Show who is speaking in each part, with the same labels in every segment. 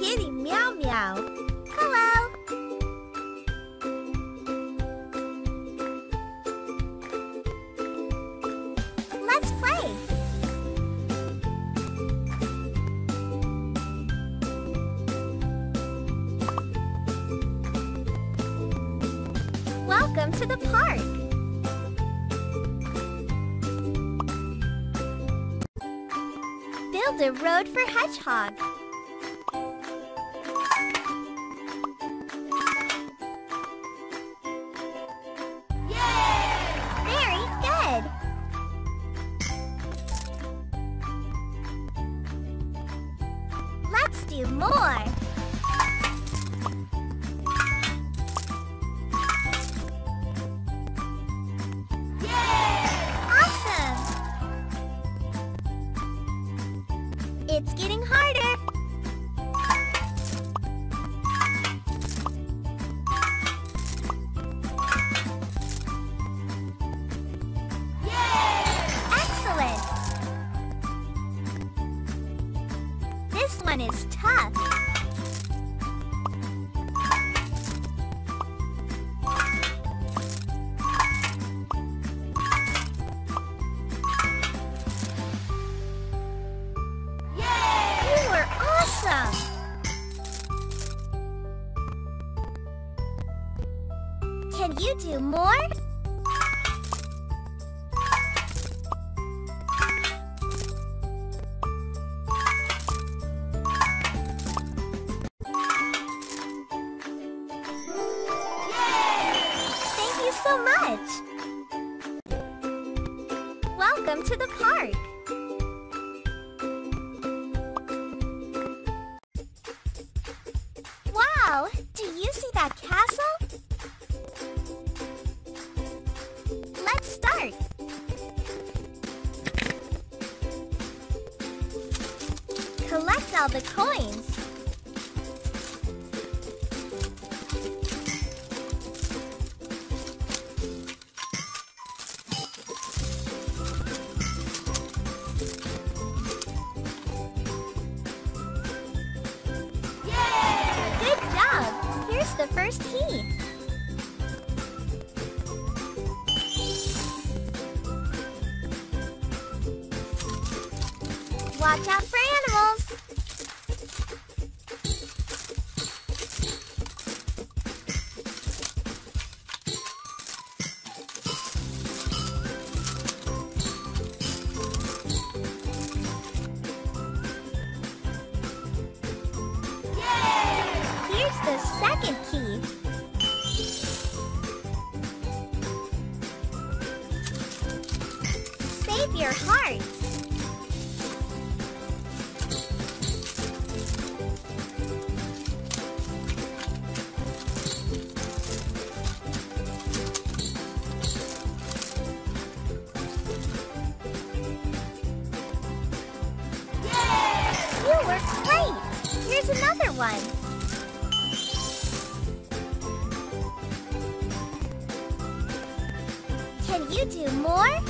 Speaker 1: Kitty Meow Meow. To the park. Build a road for Hedgehog. One is tough. You were awesome! Can you do more? So much. Welcome to the park. Wow, do you see that castle? Let's start. Collect all the coins. First key. Watch out for Save your hearts. You were great! Here's another one. Can you do more?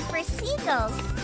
Speaker 1: For seagulls.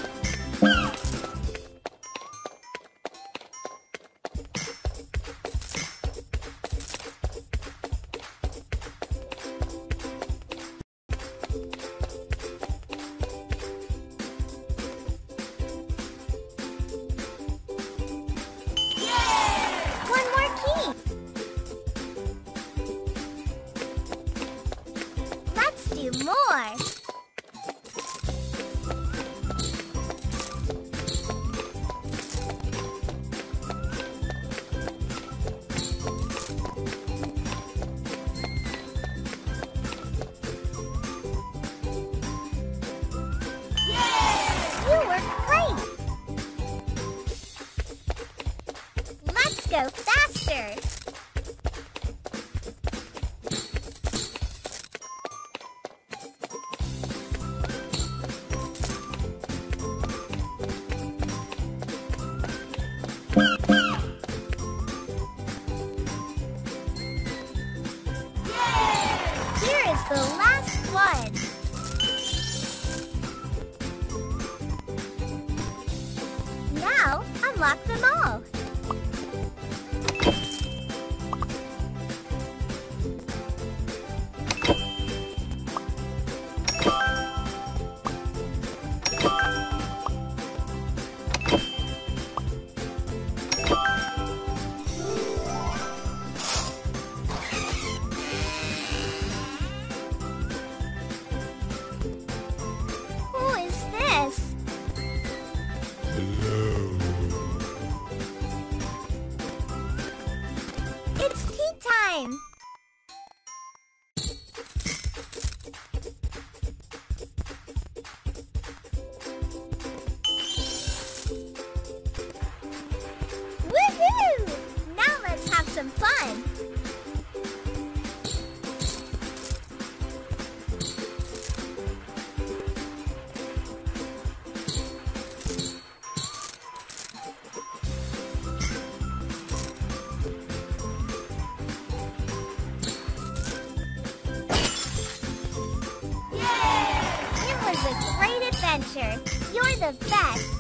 Speaker 1: Great. You're the best.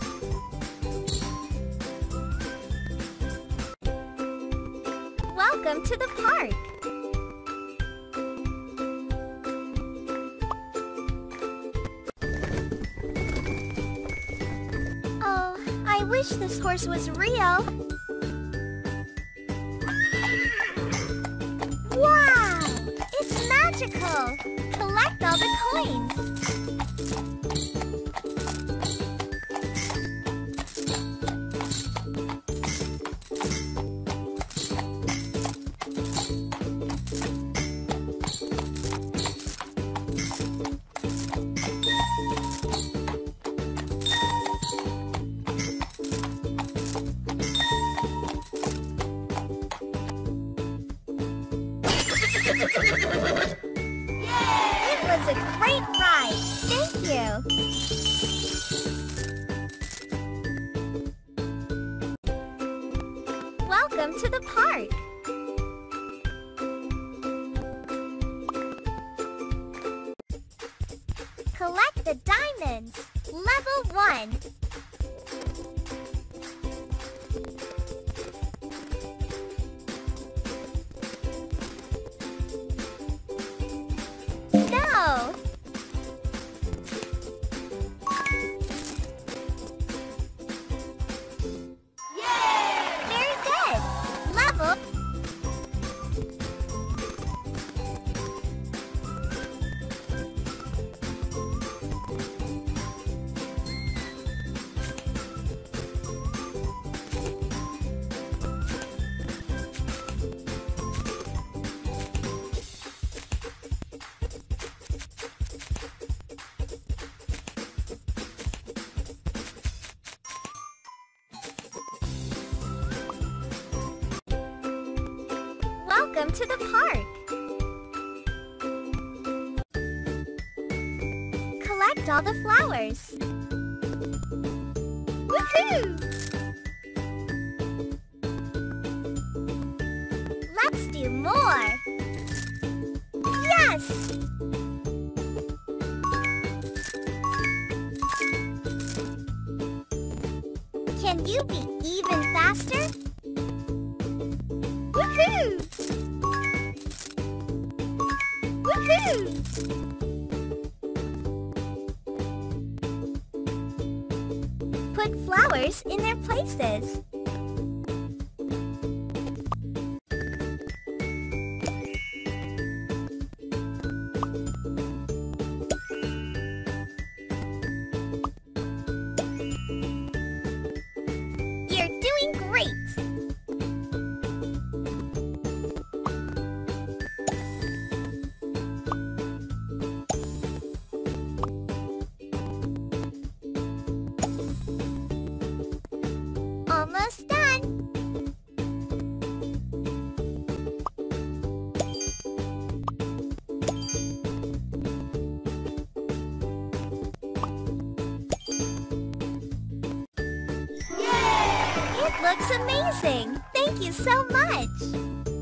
Speaker 1: Welcome to the park. Oh, I wish this horse was real. Wow! It's magical! Collect all the coins. Great ride. Thank you. Welcome to the park. Collect the diamonds. Level 1. Welcome to the park. Collect all the flowers. Woohoo! Let's do more. Yes! Can you be even faster? Woohoo! Put flowers in their places. Looks amazing. Thank you so much.